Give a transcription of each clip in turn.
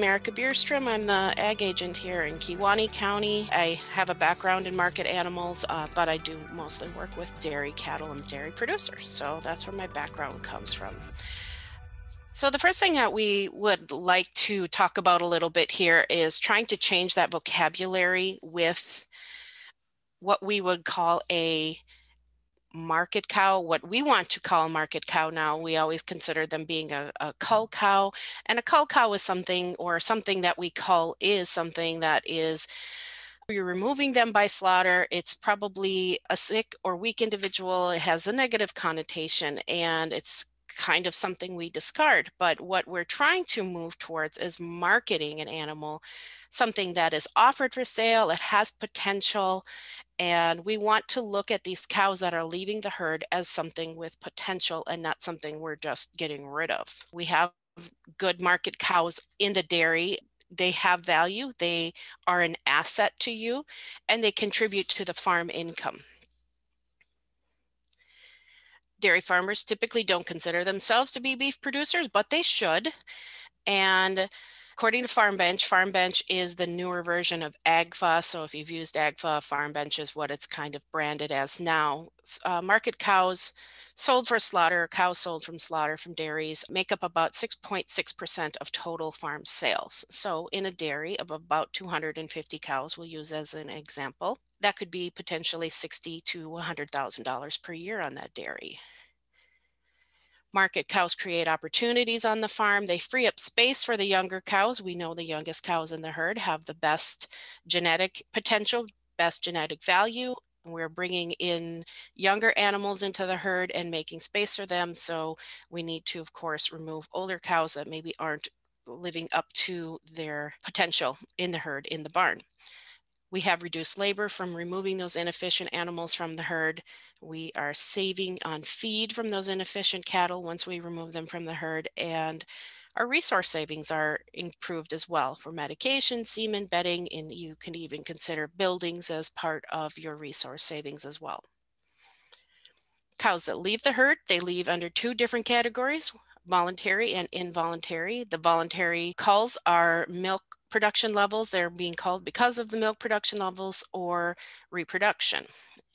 Aerica Bjurstrom. I'm the ag agent here in Kewaunee County. I have a background in market animals, uh, but I do mostly work with dairy cattle and dairy producers. So that's where my background comes from. So the first thing that we would like to talk about a little bit here is trying to change that vocabulary with what we would call a market cow, what we want to call a market cow now, we always consider them being a, a cull mm-hmm. cow. And a cull cow is something, or something that we cull is something that is you're removing them by slaughter, it's probably a sick or weak individual. It has a negative connotation and it's kind of something we discard. But what we're trying to move towards is marketing an animal, something that is offered for sale, it has potential, and we want to look at these cows that are leaving the herd as something with potential and not something we're just getting rid of. We have good market cows in the dairy. They have value, they are an asset to you, and they contribute to the farm income. Dairy farmers typically don't consider themselves to be beef producers, but they should. And According to FarmBench, Farm Bench is the newer version of AGFA. So if you've used AGFA, FarmBench is what it's kind of branded as now. Uh, market cows sold for slaughter, cows sold from slaughter from dairies make up about 6.6% of total farm sales. So in a dairy of about 250 cows, we'll use as an example, that could be potentially 60 to $100,000 per year on that dairy. Market cows create opportunities on the farm. They free up space for the younger cows. We know the youngest cows in the herd have the best genetic potential, best genetic value. We're bringing in younger animals into the herd and making space for them. So we need to, of course, remove older cows that maybe aren't living up to their potential in the herd in the barn. We have reduced labor from removing those inefficient animals from the herd. We are saving on feed from those inefficient cattle once we remove them from the herd. And our resource savings are improved as well for medication, semen, bedding, and you can even consider buildings as part of your resource savings as well. Cows that leave the herd, they leave under two different categories, voluntary and involuntary. The voluntary culls are milk production levels. They're being called because of the milk production levels or reproduction.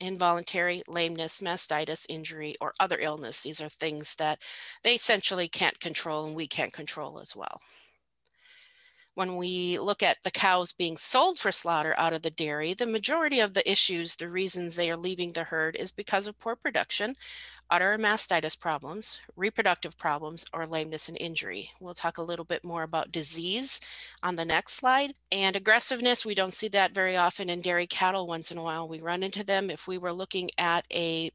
Involuntary lameness, mastitis, injury, or other illness. These are things that they essentially can't control and we can't control as well. When we look at the cows being sold for slaughter out of the dairy, the majority of the issues, the reasons they are leaving the herd is because of poor production, udder mastitis problems, reproductive problems, or lameness and injury. We'll talk a little bit more about disease on the next slide. And aggressiveness, we don't see that very often in dairy cattle. Once in a while we run into them. If we were looking at a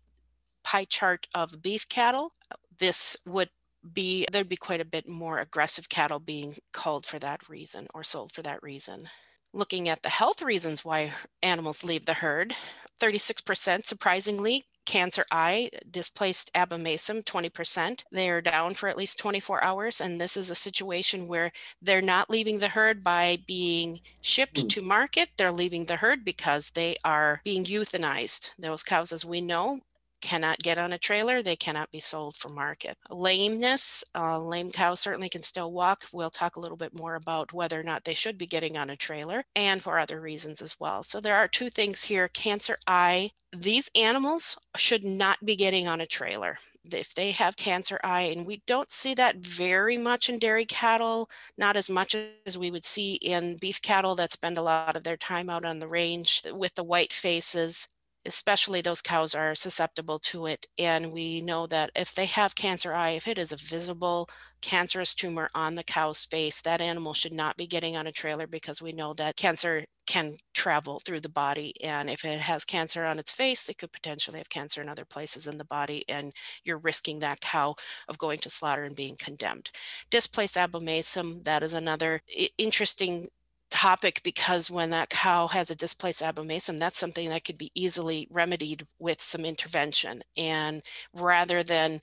pie chart of beef cattle, this would be there'd be quite a bit more aggressive cattle being culled for that reason or sold for that reason. Looking at the health reasons why animals leave the herd, 36% surprisingly cancer eye displaced abomasum 20% they are down for at least 24 hours and this is a situation where they're not leaving the herd by being shipped mm. to market. They're leaving the herd because they are being euthanized. Those cows as we know cannot get on a trailer, they cannot be sold for market. Lameness, uh, lame cows certainly can still walk. We'll talk a little bit more about whether or not they should be getting on a trailer and for other reasons as well. So there are two things here, cancer eye. These animals should not be getting on a trailer if they have cancer eye and we don't see that very much in dairy cattle not as much as we would see in beef cattle that spend a lot of their time out on the range with the white faces especially those cows are susceptible to it. And we know that if they have cancer eye, if it is a visible cancerous tumor on the cow's face, that animal should not be getting on a trailer because we know that cancer can travel through the body. And if it has cancer on its face, it could potentially have cancer in other places in the body. And you're risking that cow of going to slaughter and being condemned. Displaced abomasum, that is another interesting topic because when that cow has a displaced abomasum, that's something that could be easily remedied with some intervention. And rather than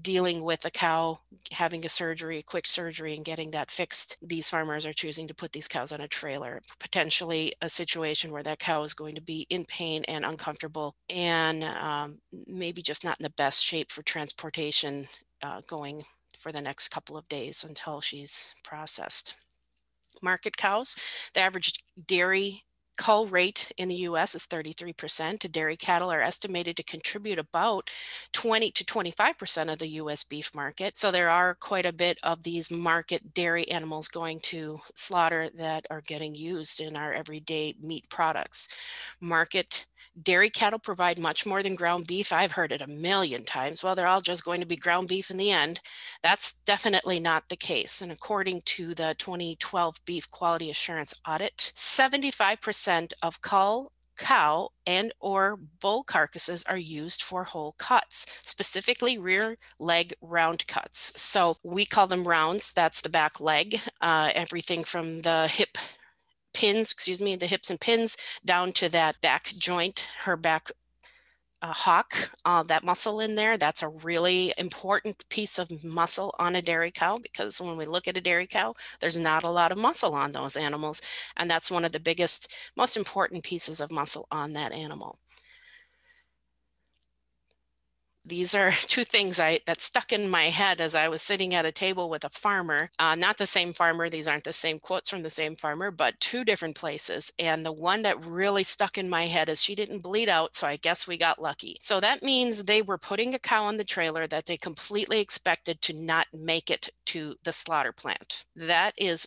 dealing with a cow having a surgery, a quick surgery, and getting that fixed, these farmers are choosing to put these cows on a trailer, potentially a situation where that cow is going to be in pain and uncomfortable and um, maybe just not in the best shape for transportation uh, going for the next couple of days until she's processed. Market cows. The average dairy cull rate in the US is 33%. Dairy cattle are estimated to contribute about 20 to 25% of the US beef market. So there are quite a bit of these market dairy animals going to slaughter that are getting used in our everyday meat products. Market dairy cattle provide much more than ground beef. I've heard it a million times. Well, they're all just going to be ground beef in the end. That's definitely not the case. And according to the 2012 Beef Quality Assurance Audit, 75% of cull cow and or bull carcasses are used for whole cuts specifically rear leg round cuts so we call them rounds that's the back leg uh, everything from the hip pins, excuse me, the hips and pins down to that back joint, her back uh, hock, uh, that muscle in there. That's a really important piece of muscle on a dairy cow because when we look at a dairy cow, there's not a lot of muscle on those animals. And that's one of the biggest, most important pieces of muscle on that animal these are two things I that stuck in my head as I was sitting at a table with a farmer. Uh, not the same farmer; these aren't the same quotes from the same farmer, but two different places. And the one that really stuck in my head is she didn't bleed out, so I guess we got lucky. So that means they were putting a cow on the trailer that they completely expected to not make it to the slaughter plant. That is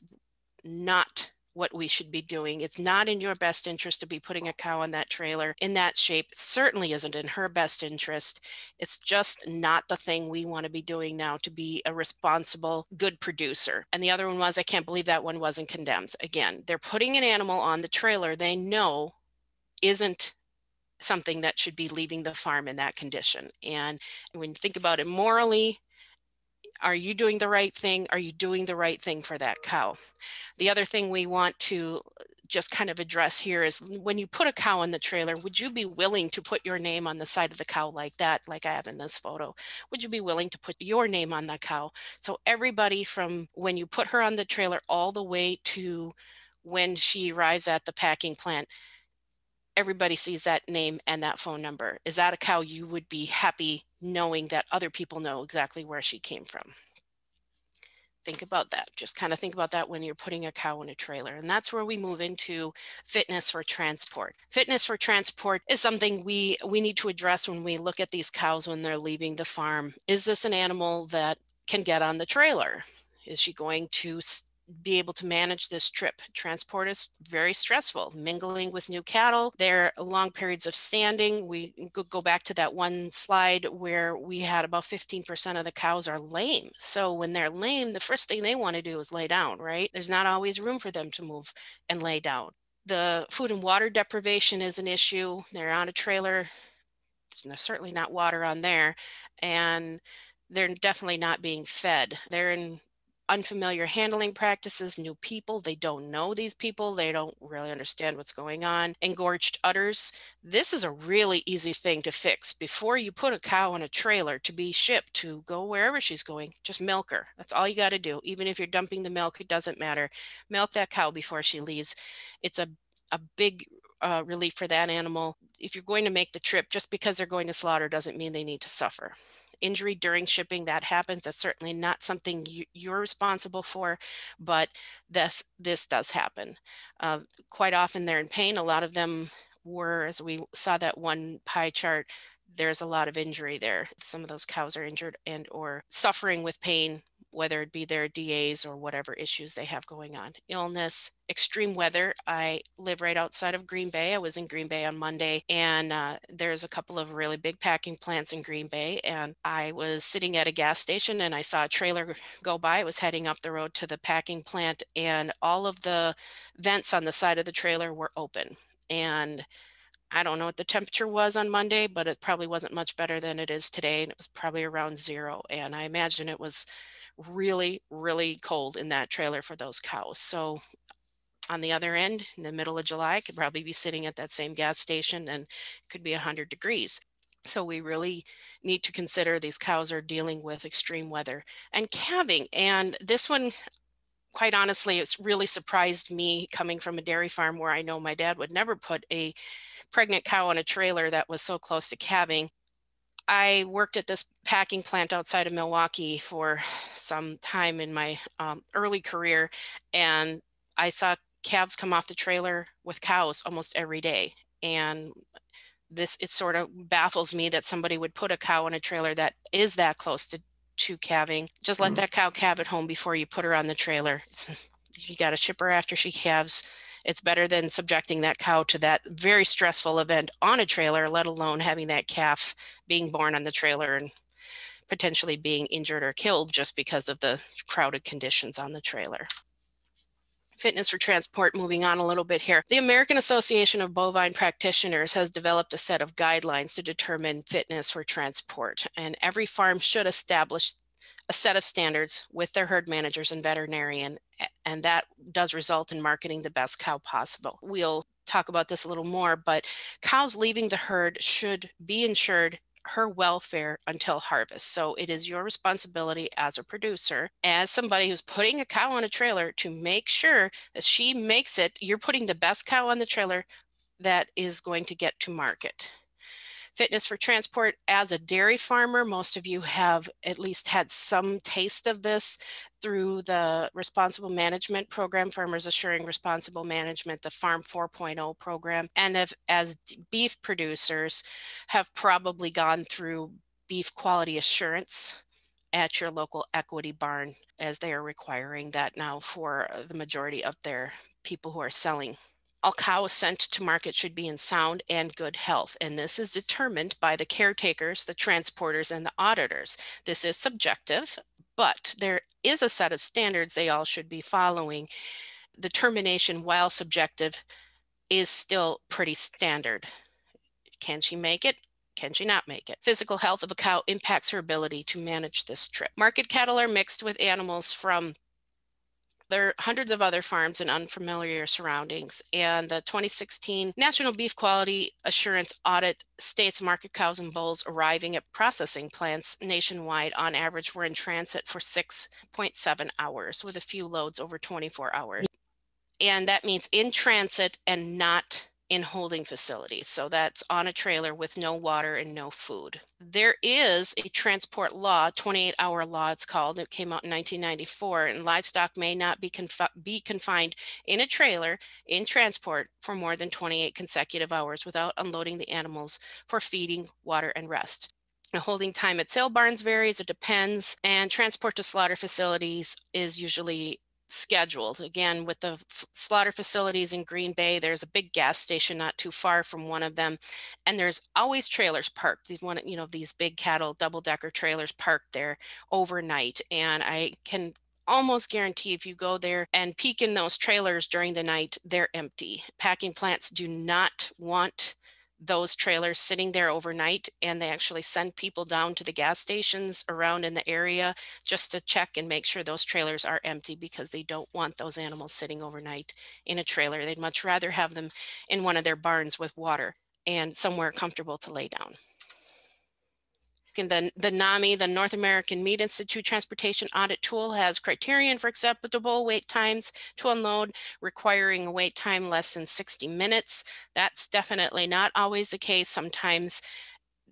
not what we should be doing. It's not in your best interest to be putting a cow on that trailer in that shape. It certainly isn't in her best interest. It's just not the thing we want to be doing now to be a responsible, good producer. And the other one was, I can't believe that one wasn't condemned. Again, they're putting an animal on the trailer they know isn't something that should be leaving the farm in that condition. And when you think about it morally, are you doing the right thing? Are you doing the right thing for that cow? The other thing we want to uh, just kind of address here is when you put a cow in the trailer, would you be willing to put your name on the side of the cow like that, like I have in this photo? Would you be willing to put your name on the cow? So everybody from when you put her on the trailer all the way to when she arrives at the packing plant, everybody sees that name and that phone number. Is that a cow you would be happy knowing that other people know exactly where she came from? Think about that. Just kind of think about that when you're putting a cow in a trailer. And that's where we move into fitness for transport. Fitness for transport is something we, we need to address when we look at these cows when they're leaving the farm. Is this an animal that can get on the trailer? Is she going to be able to manage this trip. Transport is very stressful, mingling with new cattle. There are long periods of standing. We go back to that one slide where we had about 15% of the cows are lame. So when they're lame, the first thing they want to do is lay down, right? There's not always room for them to move and lay down. The food and water deprivation is an issue. They're on a trailer. There's certainly not water on there. And they're definitely not being fed. They're in unfamiliar handling practices, new people. They don't know these people. They don't really understand what's going on. Engorged udders. This is a really easy thing to fix. Before you put a cow in a trailer to be shipped to go wherever she's going, just milk her. That's all you got to do. Even if you're dumping the milk, it doesn't matter. Milk that cow before she leaves. It's a, a big uh, relief for that animal. If you're going to make the trip, just because they're going to slaughter doesn't mean they need to suffer injury during shipping that happens that's certainly not something you, are responsible for but this this does happen. Uh, quite often they're in pain a lot of them were as we saw that one pie chart there's a lot of injury there. Some of those cows are injured and or suffering with pain whether it be their DAs or whatever issues they have going on. Illness, extreme weather. I live right outside of Green Bay. I was in Green Bay on Monday, and uh, there's a couple of really big packing plants in Green Bay. And I was sitting at a gas station and I saw a trailer go by. It was heading up the road to the packing plant, and all of the vents on the side of the trailer were open. And I don't know what the temperature was on Monday, but it probably wasn't much better than it is today. And it was probably around zero. And I imagine it was really, really cold in that trailer for those cows. So on the other end, in the middle of July, I could probably be sitting at that same gas station and could be 100 degrees. So we really need to consider these cows are dealing with extreme weather and calving. And this one, quite honestly, it's really surprised me coming from a dairy farm where I know my dad would never put a pregnant cow on a trailer that was so close to calving. I worked at this packing plant outside of Milwaukee for some time in my um, early career, and I saw calves come off the trailer with cows almost every day. And this, it sort of baffles me that somebody would put a cow in a trailer that is that close to, to calving. Just let mm. that cow calve at home before you put her on the trailer. you got to ship her after she calves, it's better than subjecting that cow to that very stressful event on a trailer, let alone having that calf being born on the trailer and potentially being injured or killed just because of the crowded conditions on the trailer fitness for transport, moving on a little bit here. The American Association of Bovine Practitioners has developed a set of guidelines to determine fitness for transport, and every farm should establish a set of standards with their herd managers and veterinarian, and that does result in marketing the best cow possible. We'll talk about this a little more, but cows leaving the herd should be insured her welfare until harvest. So it is your responsibility as a producer, as somebody who's putting a cow on a trailer to make sure that she makes it, you're putting the best cow on the trailer that is going to get to market. Fitness for transport. As a dairy farmer, most of you have at least had some taste of this through the responsible management program, Farmers Assuring Responsible Management, the Farm 4.0 program, and have, as beef producers have probably gone through beef quality assurance at your local equity barn as they are requiring that now for the majority of their people who are selling all cows sent to market should be in sound and good health. And this is determined by the caretakers, the transporters, and the auditors. This is subjective, but there is a set of standards they all should be following. The termination, while subjective, is still pretty standard. Can she make it? Can she not make it? Physical health of a cow impacts her ability to manage this trip. Market cattle are mixed with animals from there are hundreds of other farms in unfamiliar surroundings, and the 2016 National Beef Quality Assurance Audit states market cows and bulls arriving at processing plants nationwide on average were in transit for 6.7 hours, with a few loads over 24 hours. And that means in transit and not in holding facilities. So that's on a trailer with no water and no food. There is a transport law, 28 hour law, it's called. It came out in 1994, and livestock may not be, confi- be confined in a trailer in transport for more than 28 consecutive hours without unloading the animals for feeding, water, and rest. The holding time at sale barns varies, it depends, and transport to slaughter facilities is usually scheduled. Again, with the slaughter facilities in Green Bay, there's a big gas station not too far from one of them, and there's always trailers parked. These one, you know, these big cattle double decker trailers parked there overnight, and I can almost guarantee if you go there and peek in those trailers during the night, they're empty. Packing plants do not want those trailers sitting there overnight and they actually send people down to the gas stations around in the area just to check and make sure those trailers are empty because they don't want those animals sitting overnight in a trailer. They'd much rather have them in one of their barns with water and somewhere comfortable to lay down. And the, the NAMI, the North American Meat Institute Transportation Audit Tool has criterion for acceptable wait times to unload, requiring a wait time less than 60 minutes. That's definitely not always the case. Sometimes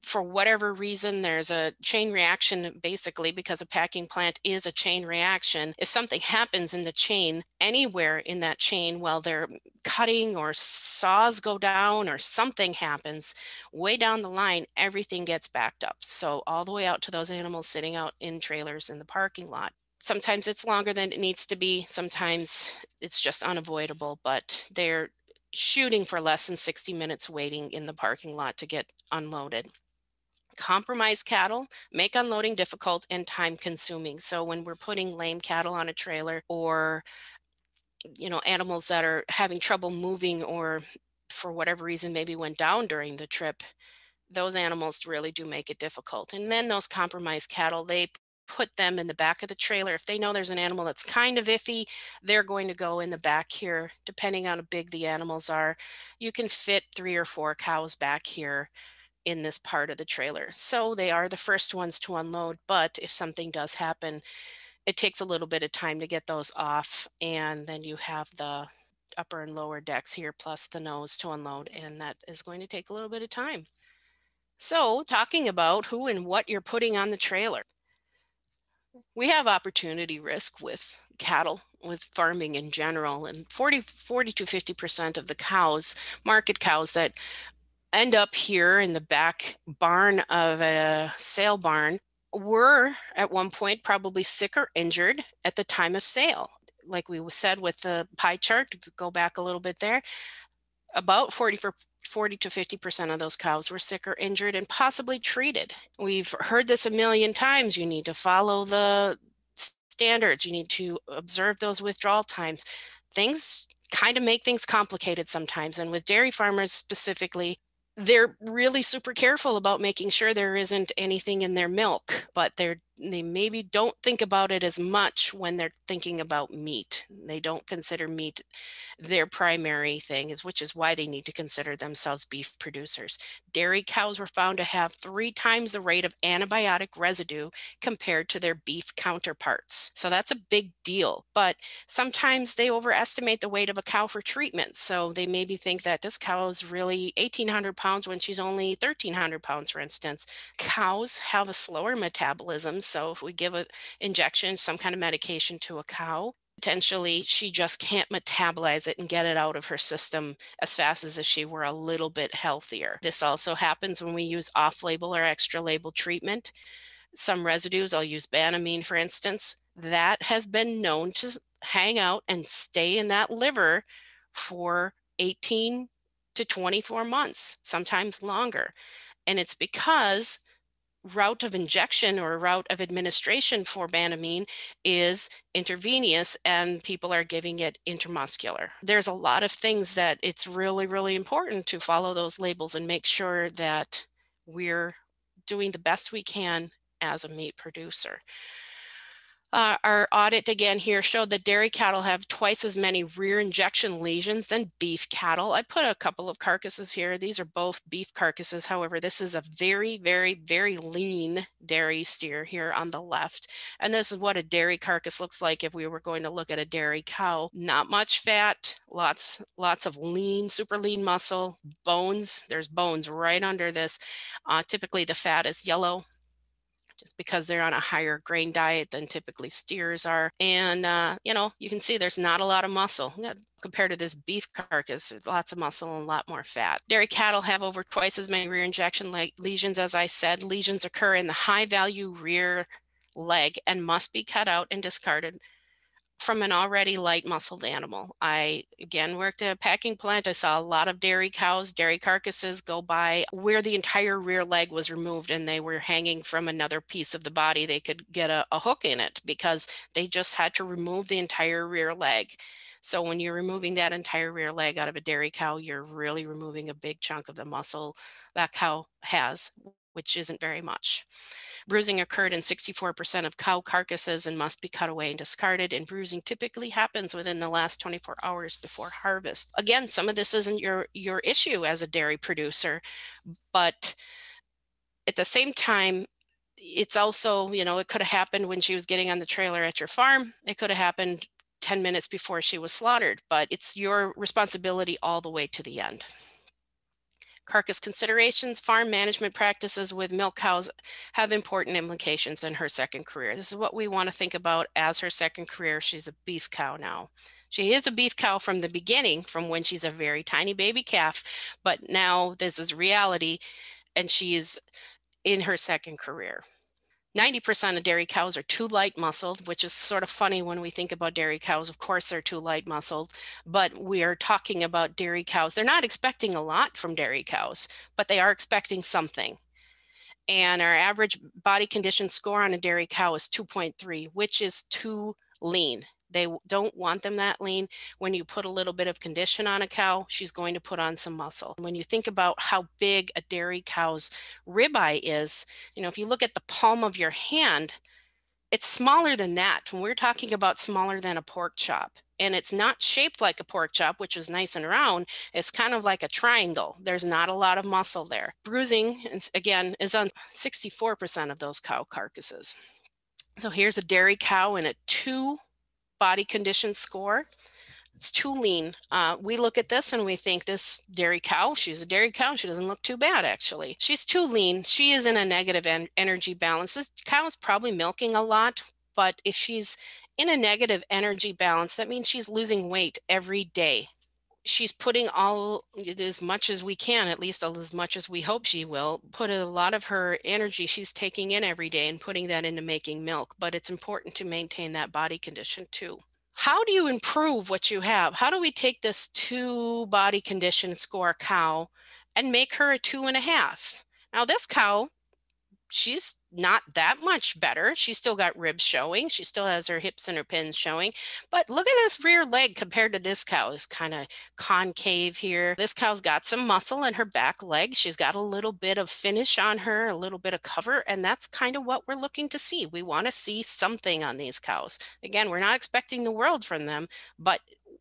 for whatever reason, there's a chain reaction basically because a packing plant is a chain reaction. If something happens in the chain, anywhere in that chain while they're cutting or saws go down or something happens, way down the line, everything gets backed up. So, all the way out to those animals sitting out in trailers in the parking lot. Sometimes it's longer than it needs to be, sometimes it's just unavoidable, but they're shooting for less than 60 minutes waiting in the parking lot to get unloaded compromise cattle make unloading difficult and time consuming. So when we're putting lame cattle on a trailer or you know animals that are having trouble moving or for whatever reason maybe went down during the trip those animals really do make it difficult. And then those compromised cattle they put them in the back of the trailer. If they know there's an animal that's kind of iffy they're going to go in the back here depending on how big the animals are. You can fit three or four cows back here in this part of the trailer. So they are the first ones to unload, but if something does happen, it takes a little bit of time to get those off. And then you have the upper and lower decks here, plus the nose to unload, and that is going to take a little bit of time. So talking about who and what you're putting on the trailer. we have opportunity risk with cattle with farming in general and 40 40 to 50 percent of the cows market cows that end up here in the back barn of a sale barn were at one point probably sick or injured at the time of sale like we said with the pie chart to go back a little bit there about 40 for 40 to 50% of those cows were sick or injured and possibly treated. We've heard this a million times. You need to follow the standards, you need to observe those withdrawal times. Things kind of make things complicated sometimes. And with dairy farmers specifically, they're really super careful about making sure there isn't anything in their milk, but they're they maybe don't think about it as much when they're thinking about meat. They don't consider meat their primary thing, which is why they need to consider themselves beef producers. Dairy cows were found to have three times the rate of antibiotic residue compared to their beef counterparts. So that's a big deal. But sometimes they overestimate the weight of a cow for treatment. So they maybe think that this cow is really 1,800 pounds when she's only 1,300 pounds, for instance. Cows have a slower metabolism so if we give an injection, some kind of medication to a cow, potentially she just can't metabolize it and get it out of her system as fast as if she were a little bit healthier. This also happens when we use off-label or extra-label treatment. Some residues, I'll use banamine for instance, that has been known to hang out and stay in that liver for 18 to 24 months, sometimes longer. And it's because route of injection or route of administration for banamine is intravenous and people are giving it intramuscular. There's a lot of things that it's really, really important to follow those labels and make sure that we're doing the best we can as a meat producer. Uh, our audit again here showed that dairy cattle have twice as many rear injection lesions than beef cattle. I put a couple of carcasses here. These are both beef carcasses. However, this is a very, very, very lean dairy steer here on the left. And this is what a dairy carcass looks like if we were going to look at a dairy cow. Not much fat, lots, lots of lean, super lean muscle, bones. There's bones right under this. Uh, typically the fat is yellow just because they're on a higher grain diet than typically steers are. And, uh, you know, you can see there's not a lot of muscle compared to this beef carcass. Lots of muscle and a lot more fat. Dairy cattle have over twice as many rear injection leg lesions. As I said, lesions occur in the high value rear leg and must be cut out and discarded from an already light muscled animal. I again worked at a packing plant. I saw a lot of dairy cows, dairy carcasses go by where the entire rear leg was removed and they were hanging from another piece of the body. They could get a, a hook in it because they just had to remove the entire rear leg. So when you're removing that entire rear leg out of a dairy cow, you're really removing a big chunk of the muscle that cow has, which isn't very much. Bruising occurred in 64% of cow carcasses and must be cut away and discarded. And bruising typically happens within the last 24 hours before harvest. Again, some of this isn't your, your issue as a dairy producer, but at the same time, it's also, you know, it could have happened when she was getting on the trailer at your farm. It could have happened 10 minutes before she was slaughtered, but it's your responsibility all the way to the end. Carcass considerations, farm management practices with milk cows have important implications in her second career. This is what we want to think about as her second career. She's a beef cow now. She is a beef cow from the beginning, from when she's a very tiny baby calf, but now this is reality and she is in her second career. 90% of dairy cows are too light muscled, which is sort of funny when we think about dairy cows. Of course, they're too light muscled, but we are talking about dairy cows. They're not expecting a lot from dairy cows, but they are expecting something. And our average body condition score on a dairy cow is 2.3, which is too lean. They don't want them that lean. When you put a little bit of condition on a cow, she's going to put on some muscle. When you think about how big a dairy cow's ribeye is, you know, if you look at the palm of your hand, it's smaller than that. When we're talking about smaller than a pork chop, and it's not shaped like a pork chop, which is nice and round. It's kind of like a triangle. There's not a lot of muscle there. Bruising, is, again, is on 64% of those cow carcasses. So here's a dairy cow in a two body condition score. It's too lean. Uh, we look at this and we think this dairy cow, she's a dairy cow. She doesn't look too bad, actually. She's too lean. She is in a negative en energy balance. This cow is probably milking a lot, But if she's in a negative energy balance, that means she's losing weight every day. She's putting all as much as we can, at least as much as we hope she will, put a lot of her energy she's taking in every day and putting that into making milk. But it's important to maintain that body condition too how do you improve what you have? How do we take this two body condition score cow and make her a two and a half? Now, this cow she's not that much better. She's still got ribs showing. She still has her hips and her pins showing. But look at this rear leg compared to this cow. It's kind of concave here. This cow's got some muscle in her back leg. She's got a little bit of finish on her, a little bit of cover. And that's kind of what we're looking to see. We want to see something on these cows. Again, we're not expecting the world from them, but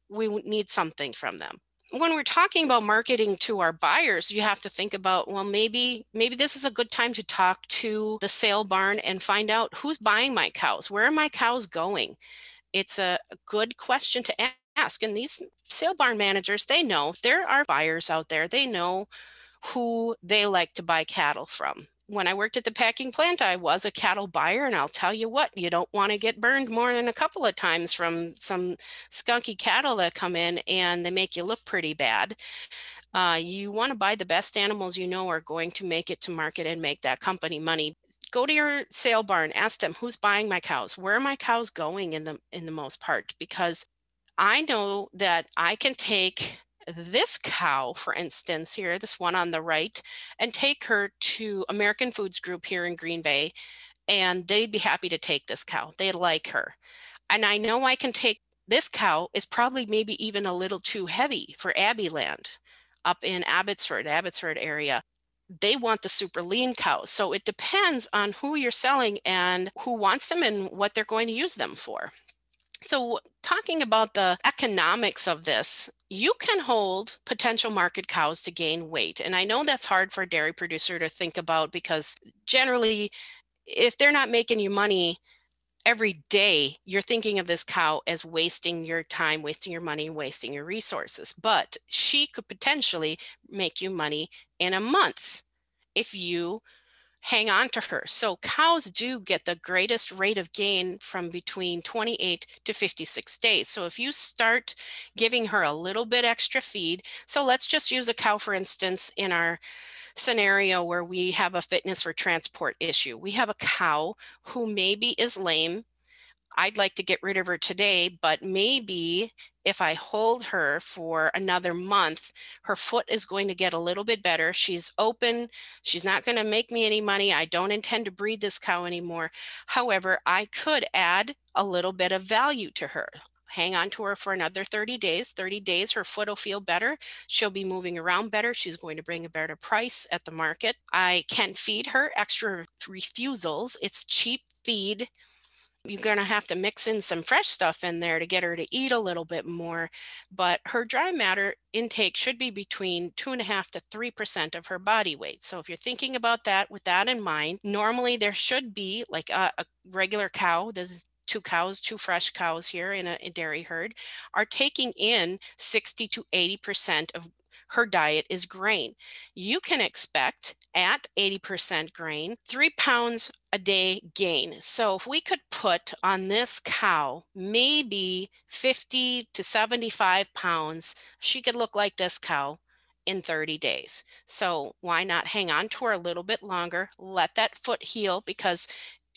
we need something from them when we're talking about marketing to our buyers you have to think about well maybe maybe this is a good time to talk to the sale barn and find out who's buying my cows. Where are my cows going? It's a good question to ask and these sale barn managers they know there are buyers out there. They know who they like to buy cattle from when I worked at the packing plant, I was a cattle buyer, and I'll tell you what, you don't want to get burned more than a couple of times from some skunky cattle that come in and they make you look pretty bad. Uh, you want to buy the best animals you know are going to make it to market and make that company money. Go to your sale barn, ask them who's buying my cows, where are my cows going in the in the most part, because I know that I can take this cow, for instance, here, this one on the right, and take her to American Foods Group here in Green Bay, and they'd be happy to take this cow. They'd like her. And I know I can take this cow is probably maybe even a little too heavy for Abbyland up in Abbotsford, Abbotsford area. They want the super lean cows. So it depends on who you're selling and who wants them and what they're going to use them for. So, talking about the economics of this, you can hold potential market cows to gain weight. And I know that's hard for a dairy producer to think about because generally, if they're not making you money every day, you're thinking of this cow as wasting your time, wasting your money, wasting your resources. But she could potentially make you money in a month if you hang on to her. So cows do get the greatest rate of gain from between 28 to 56 days. So if you start giving her a little bit extra feed, so let's just use a cow, for instance, in our scenario where we have a fitness for transport issue. We have a cow who maybe is lame I'd like to get rid of her today, but maybe if I hold her for another month, her foot is going to get a little bit better. She's open. She's not going to make me any money. I don't intend to breed this cow anymore. However, I could add a little bit of value to her. Hang on to her for another 30 days. 30 days, her foot will feel better. She'll be moving around better. She's going to bring a better price at the market. I can feed her extra refusals. It's cheap feed you're going to have to mix in some fresh stuff in there to get her to eat a little bit more. But her dry matter intake should be between two and a half to three percent of her body weight. So if you're thinking about that with that in mind, normally there should be like a, a regular cow. This is two cows, two fresh cows here in a, a dairy herd, are taking in 60 to 80% of her diet is grain. You can expect at 80% grain, three pounds a day gain. So if we could put on this cow maybe 50 to 75 pounds, she could look like this cow in 30 days. So why not hang on to her a little bit longer, let that foot heal because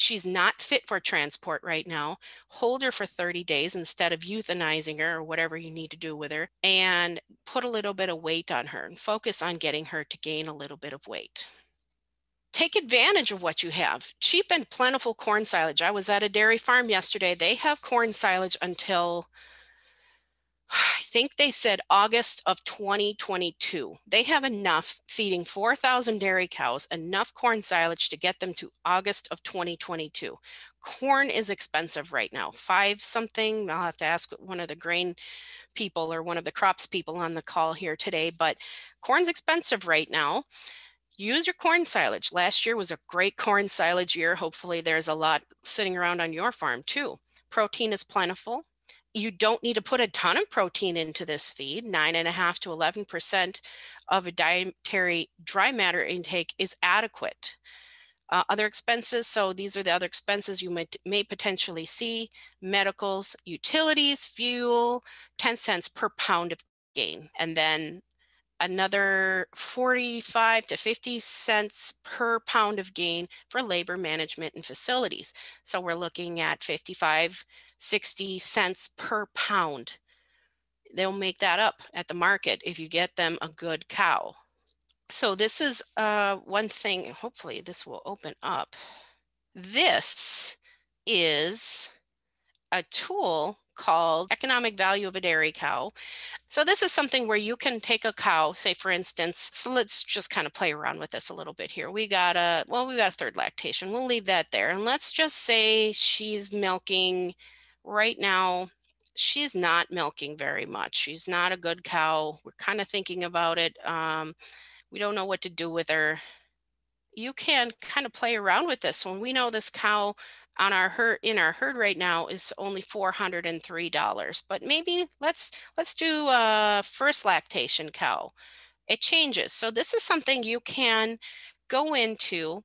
she's not fit for transport right now, hold her for 30 days instead of euthanizing her or whatever you need to do with her, and put a little bit of weight on her and focus on getting her to gain a little bit of weight. Take advantage of what you have. Cheap and plentiful corn silage. I was at a dairy farm yesterday. They have corn silage until I think they said August of 2022. They have enough feeding 4,000 dairy cows, enough corn silage to get them to August of 2022. Corn is expensive right now, five something. I'll have to ask one of the grain people or one of the crops people on the call here today, but corn's expensive right now. Use your corn silage. Last year was a great corn silage year. Hopefully, there's a lot sitting around on your farm too. Protein is plentiful you don't need to put a ton of protein into this feed. Nine and a half to 11% of a dietary dry matter intake is adequate. Uh, other expenses, so these are the other expenses you might, may potentially see, medicals, utilities, fuel, 10 cents per pound of gain. And then another 45 to 50 cents per pound of gain for labor management and facilities. So we're looking at 55, 60 cents per pound. They'll make that up at the market if you get them a good cow. So this is uh, one thing, hopefully this will open up. This is a tool called economic value of a dairy cow. So this is something where you can take a cow, say for instance, so let's just kind of play around with this a little bit here. We got a, well, we got a third lactation. We'll leave that there. And let's just say she's milking right now. She's not milking very much. She's not a good cow. We're kind of thinking about it. Um, we don't know what to do with her. You can kind of play around with this. When we know this cow on our herd in our herd right now is only $403 but maybe let's let's do a first lactation cow. It changes. So this is something you can go into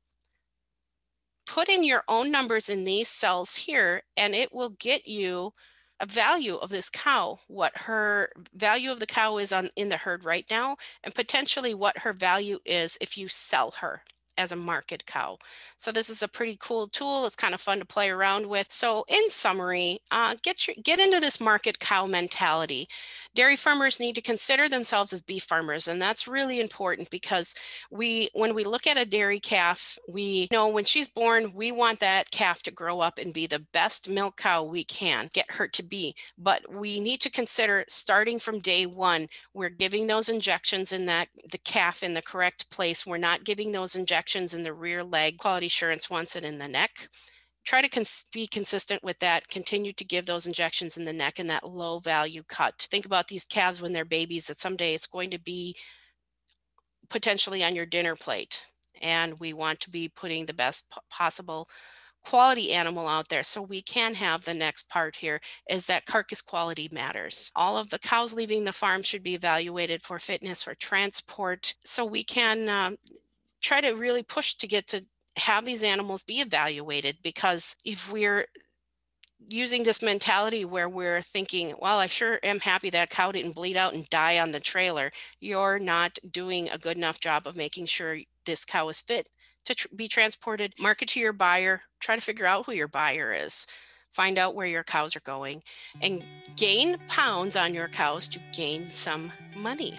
put in your own numbers in these cells here and it will get you a value of this cow what her value of the cow is on in the herd right now and potentially what her value is if you sell her as a market cow. So this is a pretty cool tool. It's kind of fun to play around with. So in summary, uh, get your, get into this market cow mentality. Dairy farmers need to consider themselves as beef farmers, and that's really important because we, when we look at a dairy calf, we know when she's born, we want that calf to grow up and be the best milk cow we can get her to be. But we need to consider starting from day one, we're giving those injections in that the calf in the correct place. We're not giving those injections in the rear leg. Quality assurance wants it in the neck try to cons- be consistent with that continue to give those injections in the neck and that low value cut. Think about these calves when they're babies that someday it's going to be potentially on your dinner plate. And we want to be putting the best possible quality animal out there. So we can have the next part here is that carcass quality matters. All of the cows leaving the farm should be evaluated for fitness for transport. So we can um, try to really push to get to have these animals be evaluated because if we're using this mentality where we're thinking, well, I sure am happy that cow didn't bleed out and die on the trailer, you're not doing a good enough job of making sure this cow is fit to tr- be transported. Market to your buyer, try to figure out who your buyer is, find out where your cows are going, and gain pounds on your cows to gain some money.